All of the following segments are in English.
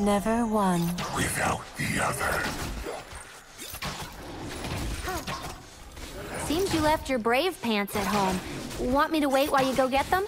Never one. without the other. Seems you left your brave pants at home. Want me to wait while you go get them?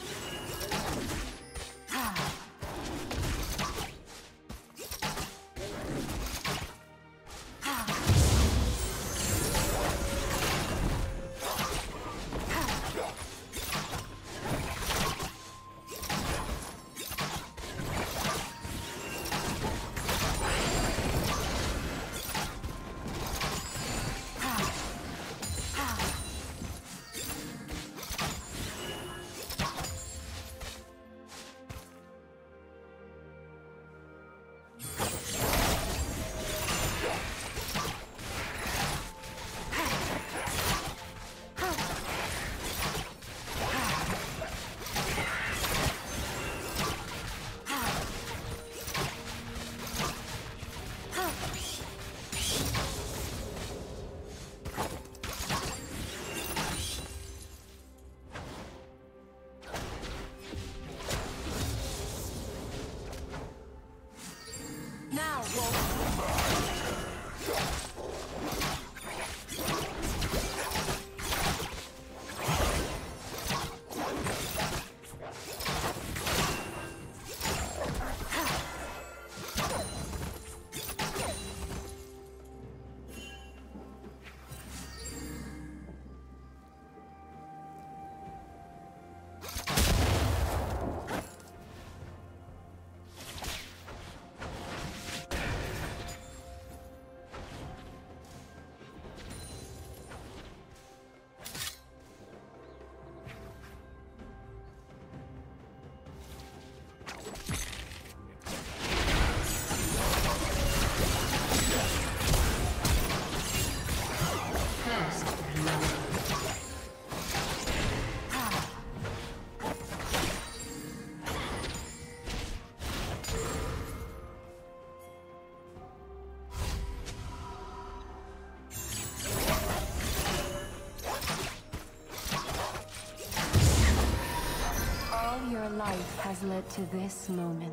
Led to this moment.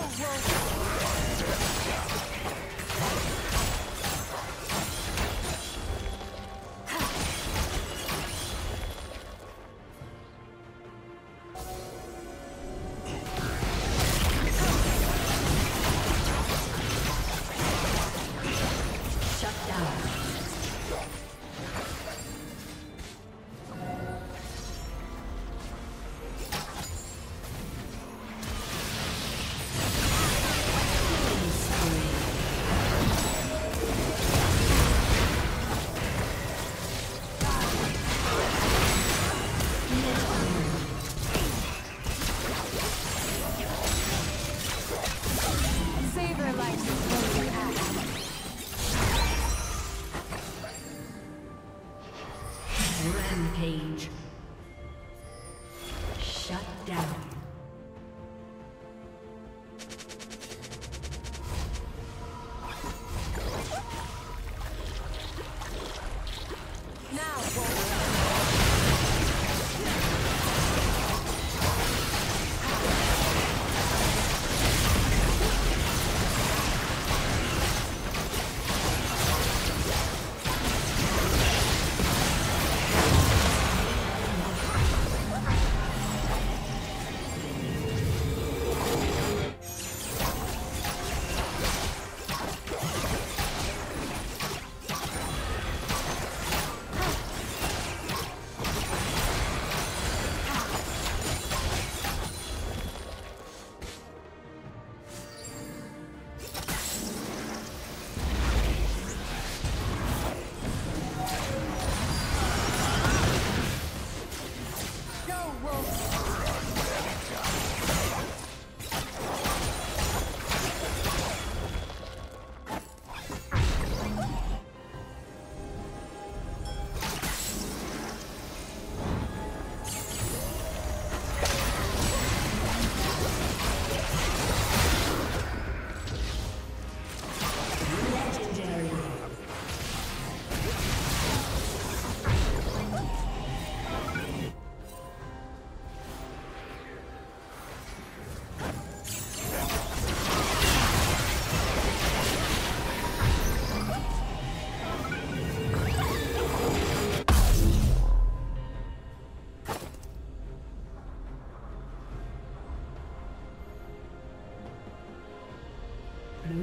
Well, well.